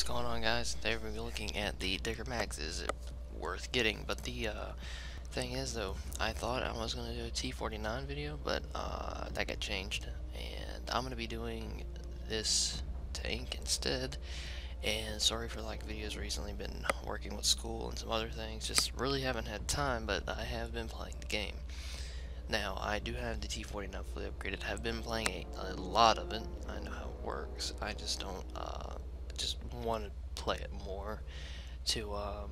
What's going on guys? Today we're be looking at the Dicker Max. Is it worth getting? But the uh, thing is though, I thought I was going to do a T49 video, but uh, that got changed. And I'm going to be doing this tank instead. And sorry for like videos recently, been working with school and some other things. Just really haven't had time, but I have been playing the game. Now, I do have the T49 fully upgraded. I've been playing a, a lot of it. I know how it works. I just don't, uh, just want to play it more to um,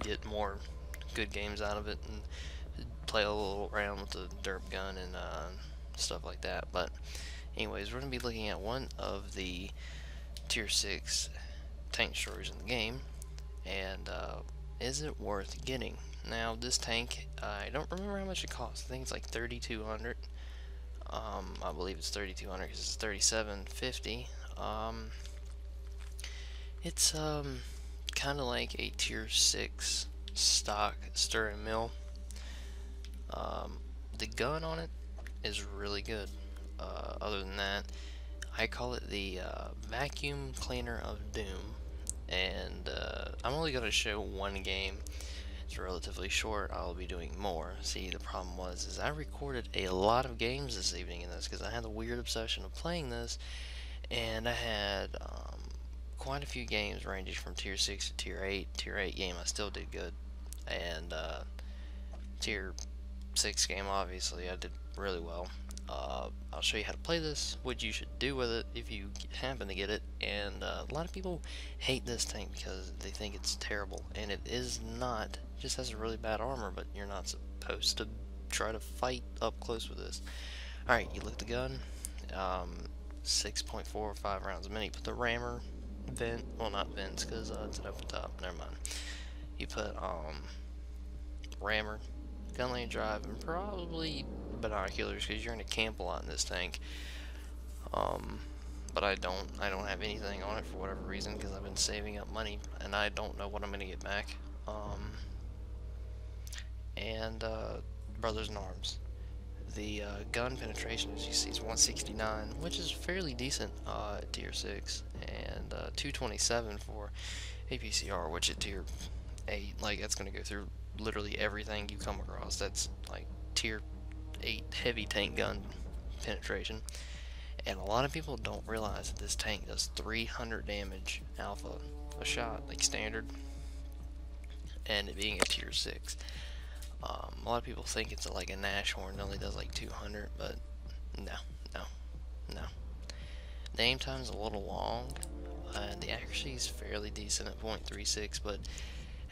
get more good games out of it and play a little around with the derp gun and uh, stuff like that. But anyways, we're going to be looking at one of the tier 6 tank stories in the game and uh, is it worth getting? Now this tank, I don't remember how much it costs. I think it's like 3200 um, I believe it's 3200 because it's 3750 um, it's um kind of like a tier 6 stock Sturm mill. Um, the gun on it is really good. Uh, other than that, I call it the uh, vacuum cleaner of doom. And uh, I'm only going to show one game. It's relatively short. I'll be doing more. See, the problem was is I recorded a lot of games this evening in this because I had the weird obsession of playing this, and I had um, quite a few games ranging from tier 6 to tier 8. Tier 8 game I still did good. And uh, tier 6 game obviously I did really well. Uh, I'll show you how to play this, what you should do with it if you happen to get it, and uh, a lot of people hate this tank because they think it's terrible, and it is not. It just has a really bad armor, but you're not supposed to try to fight up close with this. Alright, you look at the gun, um, 6.45 rounds a minute, put the rammer, vent, well not vents because uh, it's open top, never mind. You put um, rammer, gun laying drive, and probably binoculars because you're going to camp a lot in this tank. Um, but I don't, I don't have anything on it for whatever reason because I've been saving up money and I don't know what I'm going to get back. Um, and uh, Brothers in Arms. The uh, gun penetration, as you see, 169, which is fairly decent uh, at tier 6, and uh, 227 for APCR, which at tier 8, like, that's going to go through literally everything you come across. That's, like, tier 8 heavy tank gun penetration. And a lot of people don't realize that this tank does 300 damage alpha a shot, like standard, and it being a tier 6. Um, a lot of people think it's like a Nashorn, only does like 200, but no, no, no. The aim time is a little long, and the accuracy is fairly decent at 0.36, but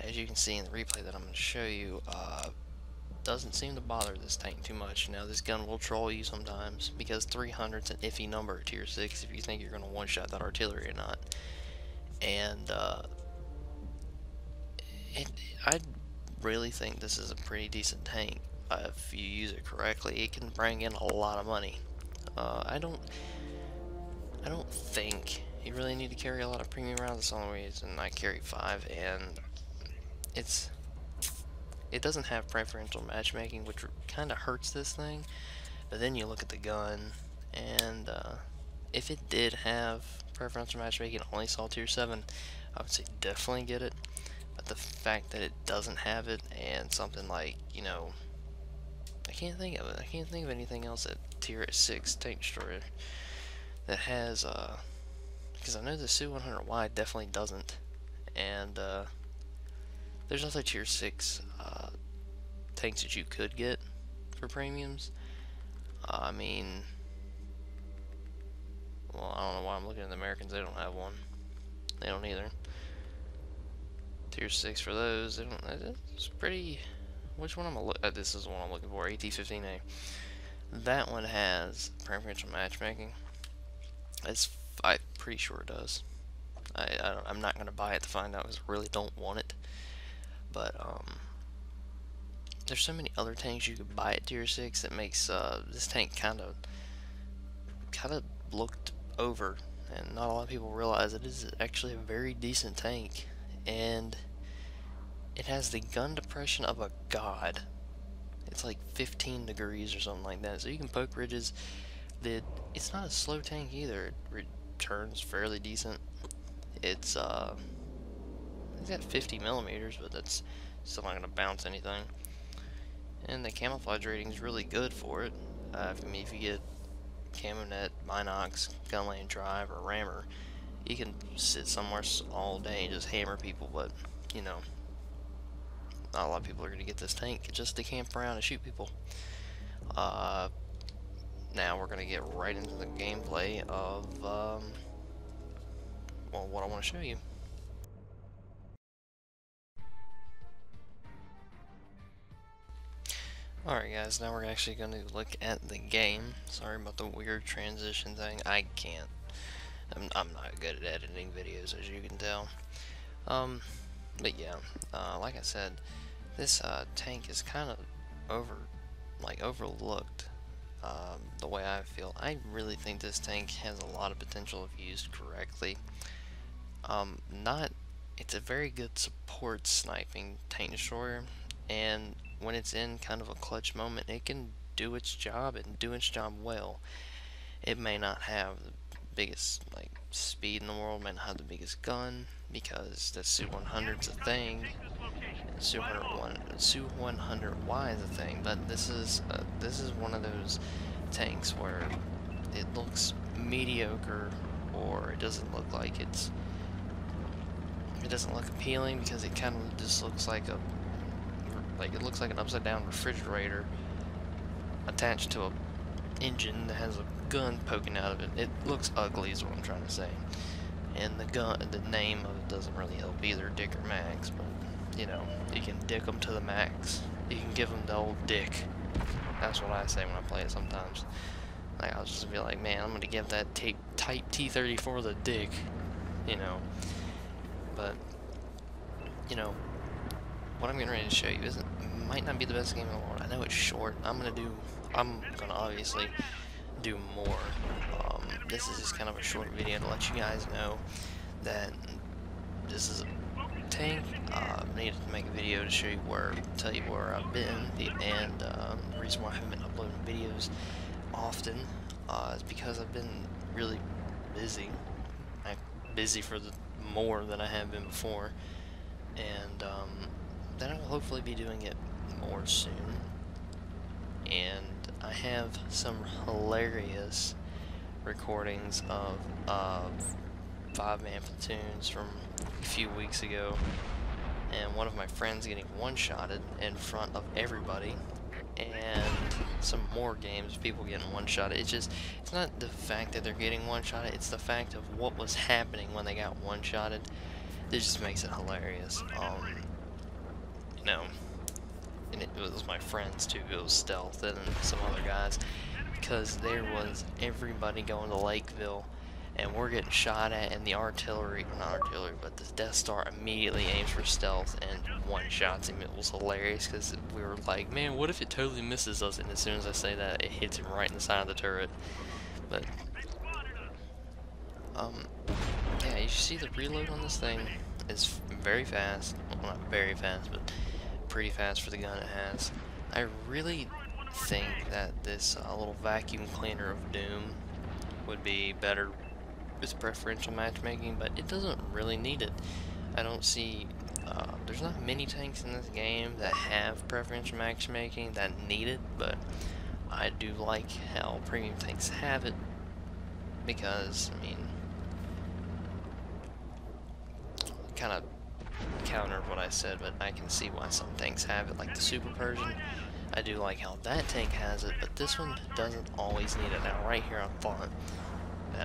as you can see in the replay that I'm going to show you, uh, doesn't seem to bother this tank too much. Now this gun will troll you sometimes because 300 is an iffy number at tier 6 if you think you're going to one-shot that artillery or not. And uh, it, I really think this is a pretty decent tank. Uh, if you use it correctly, it can bring in a lot of money. Uh, I don't, I don't think you really need to carry a lot of premium rounds. That's the only reason I carry five, and it's, it doesn't have preferential matchmaking, which kind of hurts this thing. But then you look at the gun, and uh, if it did have preferential matchmaking, only saw tier seven, I would say definitely get it. But the fact that it doesn't have it and something like, you know, I can't think of. I can't think of anything else at tier 6 tank destroyer that has, uh, because I know the Su-100Y definitely doesn't. And, uh, there's also tier 6, uh, tanks that you could get for premiums. Uh, I mean, well, I don't know why I'm looking at the Americans. They don't have one. They don't either tier 6 for those. They don't, it's pretty... Which one am I looking at? This is the one I'm looking for, AT-15A. That one has preferential matchmaking. It's, I'm pretty sure it does. I, I am not going to buy it to find out because I really don't want it. But, um... There's so many other tanks you could buy at tier 6 that makes uh, this tank kind of kind of looked over and not a lot of people realize it is actually a very decent tank and it has the gun depression of a god. It's like 15 degrees or something like that, so you can poke ridges. That it's not a slow tank either. It returns fairly decent. It's uh, it's got 50 millimeters, but that's still not gonna bounce anything. And the camouflage rating is really good for it. Uh, I mean, if you get Camonet, Binox, Gun Laying Drive, or Rammer, you can sit somewhere all day and just hammer people, but, you know, not a lot of people are going to get this tank just to camp around and shoot people. Uh, now we're going to get right into the gameplay of, um, well, what I want to show you. Alright guys, now we're actually going to look at the game. Sorry about the weird transition thing. I can't. I'm, I'm not good at editing videos as you can tell. Um, but yeah, uh, like I said, this uh, tank is kind of over, like overlooked. Um, the way I feel, I really think this tank has a lot of potential if used correctly. Um, not, it's a very good support sniping tank destroyer, and when it's in kind of a clutch moment, it can do its job and do its job well. It may not have the biggest like speed in the world, may not have the biggest gun because the Su 100's a thing. Su 100 Su 100Y is a thing, but this is uh, this is one of those tanks where it looks mediocre or it doesn't look like it's it doesn't look appealing because it kind of just looks like a like it looks like an upside down refrigerator attached to a engine that has a gun poking out of it. It looks ugly is what I'm trying to say. And the gun, the name of it doesn't really help either, Dicker Max, but you know, you can dick them to the max. You can give them the old dick. That's what I say when I play it sometimes. Like, I'll just be like, man, I'm gonna give that tape, Type T34 the dick, you know. But, you know, what I'm getting ready to show you isn't might not be the best game in the world. I know it's short. I'm gonna do. I'm gonna obviously do more. Um, this is just kind of a short video to let you guys know that this is a Uh, I needed to make a video to show you where, tell you where I've been, and um, the reason why I haven't been uploading videos often uh, is because I've been really busy. I'm busy for the more than I have been before, and um, then I will hopefully be doing it more soon. And I have some hilarious recordings of, of five-man platoons from few weeks ago and one of my friends getting one-shotted in front of everybody and some more games people getting one-shotted. It's just it's not the fact that they're getting one-shotted it's the fact of what was happening when they got one-shotted. This just makes it hilarious um you know, and it was my friends too, it was Stealth and some other guys, because there was everybody going to Lakeville, and we're getting shot at, and the artillery, not artillery, but the Death Star immediately aims for Stealth and one shots him. It was hilarious, because we were like, man, what if it totally misses us, and as soon as I say that, it hits him right in the side of the turret, but, um, yeah, you see the reload on this thing is very fast, well, not very fast, but pretty fast for the gun it has. I really think that this uh, little vacuum cleaner of doom would be better with preferential matchmaking, but it doesn't really need it. I don't see, uh, there's not many tanks in this game that have preferential matchmaking that need it, but I do like how premium tanks have it, because, I mean, kind of counter what I said, but I can see why some tanks have it, like the Super Pershing. I do like how that tank has it, but this one doesn't always need it. Now, right here, on thought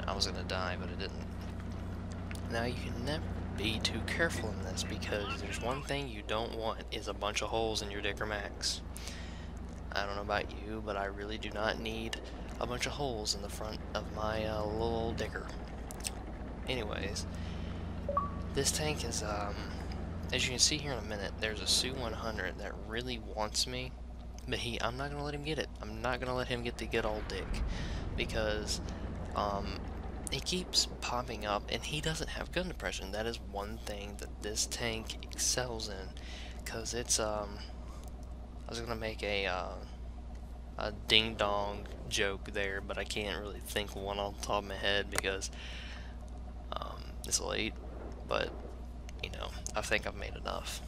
I was going to die, but it didn't. Now, you can never be too careful in this, because there's one thing you don't want, is a bunch of holes in your Dicker Max. I don't know about you, but I really do not need a bunch of holes in the front of my uh, little Dicker. Anyways, this tank is, um, as you can see here in a minute, there's a Su 100 that really wants me, but he, I'm not going to let him get it. I'm not going to let him get the good old dick, because um, he keeps popping up, and he doesn't have gun depression. That is one thing that this tank excels in, because it's, um, I was going to make a, uh, a ding-dong joke there, but I can't really think one the top of my head, because um, it's late but you know, I think I've made enough.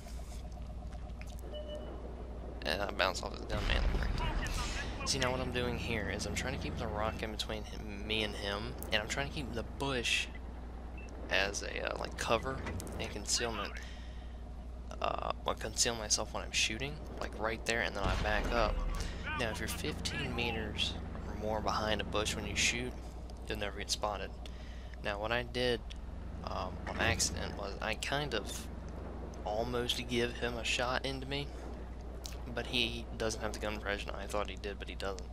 And I bounce off the gun man See now what I'm doing here is I'm trying to keep the rock in between him, me and him, and I'm trying to keep the bush as a uh, like cover and concealment. Uh, well, conceal myself when I'm shooting, like right there, and then I back up. Now, if you're 15 meters or more behind a bush when you shoot, you'll never get spotted. Now, what I did um, on accident was I kind of almost give him a shot into me, but he doesn't have the gun depression. I thought he did, but he doesn't.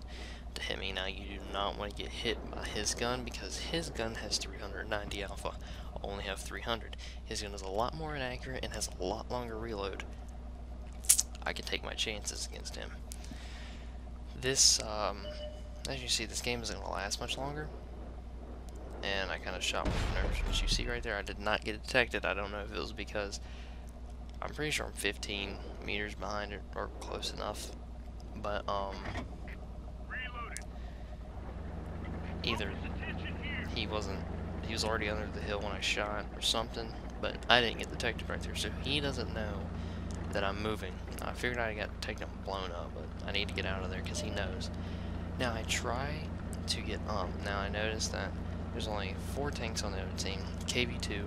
To hit me now, you do not want to get hit by his gun because his gun has 390 alpha. I only have 300. His gun is a lot more inaccurate and has a lot longer reload. I can take my chances against him. This, um, as you see, this game isn't going to last much longer. And I kind of shot with nerves. As you see right there, I did not get detected. I don't know if it was because I'm pretty sure I'm 15 meters behind it, or close enough. But, um, either he wasn't, he was already under the hill when I shot or something, but I didn't get detected right there, so he doesn't know that I'm moving. I figured I got taken blown up, but I need to get out of there because he knows. Now I try to get um. Now I notice that there's only four tanks on the other team: KV2,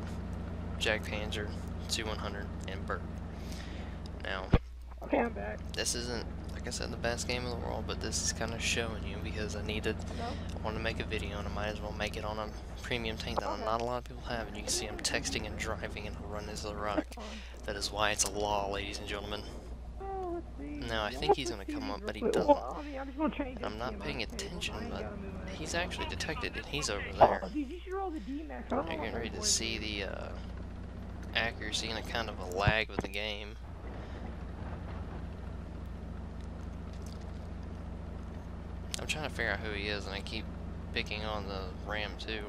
Jagdpanzer, Su 100, and Burt. Now, okay, I'm back. This isn't, like I said, the best game in the world, but this is kind of showing you because I needed, I wanted to make a video and I might as well make it on a premium tank that not a lot of people have, and you can see I'm texting and driving and running into the rock. That is why it's a law, ladies and gentlemen. No, I think he's going to come up, but he doesn't. I'm not paying attention, but he's actually detected, and he's over there. Oh, You're getting ready to see the uh, accuracy and a kind of a lag with the game. I'm trying to figure out who he is, and I keep picking on the ram, too.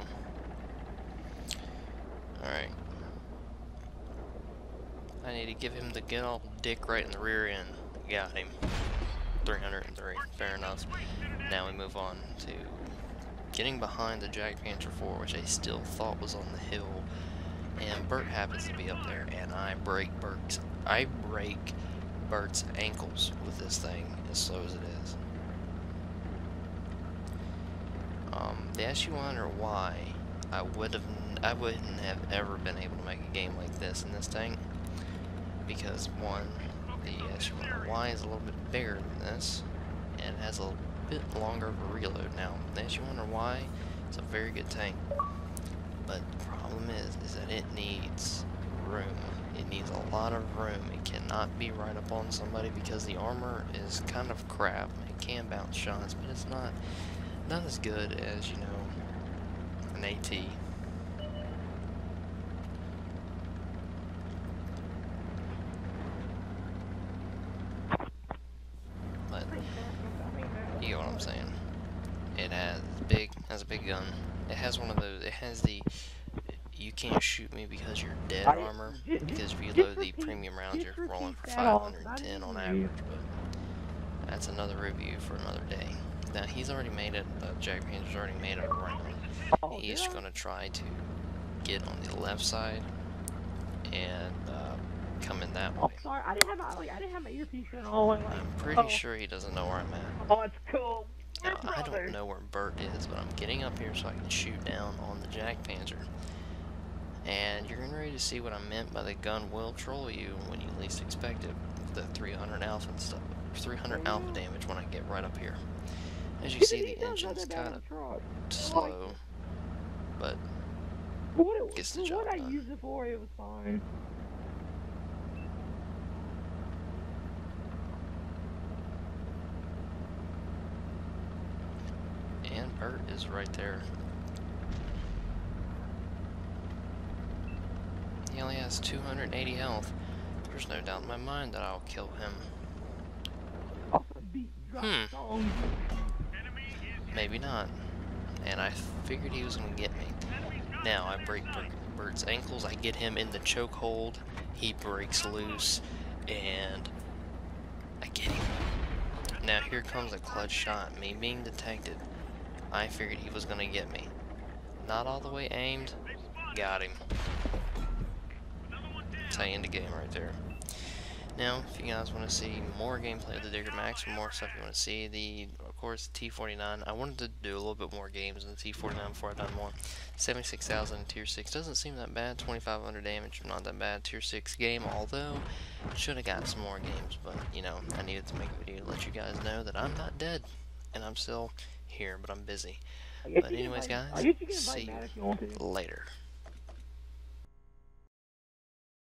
Alright. I need to give him the good old dick right in the rear end. Got him. 303. Fair enough. Now we move on to getting behind the Jagdpanzer 4, which I still thought was on the hill. And Bert happens to be up there, and I break Bert's, I break Burt's ankles with this thing as slow as it is. Um, they you wonder why. I would have I wouldn't have ever been able to make a game like this in this tank because one the S1 Y is a little bit bigger than this and has a bit longer of a reload. Now the S1Y is a very good tank but the problem is is that it needs room. It needs a lot of room. It cannot be right up on somebody because the armor is kind of crap. It can bounce shots but it's not not as good as, you know, an AT. But, you get what I'm saying. It has big, has a big gun. It has one of those, it has the, you can't shoot me because you're dead armor, because if you load the premium rounds, you're rolling for 510 on average, but that's another review for another day. Now he's already made it, uh, Jagdpanzer's already made it around. Oh, he's yeah. gonna try to get on the left side and uh, come in that way. Oh, sorry, I didn't have my like, I didn't have my earpiece in all. I'm pretty oh. sure he doesn't know where I'm at. Oh, it's cool. Now, I don't know where Bert is, but I'm getting up here so I can shoot down on the Jagdpanzer. And you're getting ready to see what I meant by the gun will troll you when you least expect it. The 300 alpha and stuff, 300 alpha damage when I get right up here. As you see, the engine's kind of slow, but what gets the job what done. I used it for, it was fine. And Bert is right there. He only has 280 health. There's no doubt in my mind that I'll kill him. Hmm. Maybe not. And I figured he was going to get me. Now I break Burt's ankles, I get him in the chokehold, he breaks loose, and I get him. Now here comes a clutch shot, me being detected. I figured he was going to get me. Not all the way aimed, got him. Tie into game right there. Now, if you guys want to see more gameplay of the Dicker Max, or more stuff you want to see, the of course T49. I wanted to do a little bit more games in the T49 before I done more. 76,000 Tier 6 doesn't seem that bad. 2,500 damage, not that bad. Tier 6 game, although should have got some more games, but you know I needed to make a video to let you guys know that I'm not dead, and I'm still here, but I'm busy. But anyways, guys, I guess you can see invite Matt if you. Later.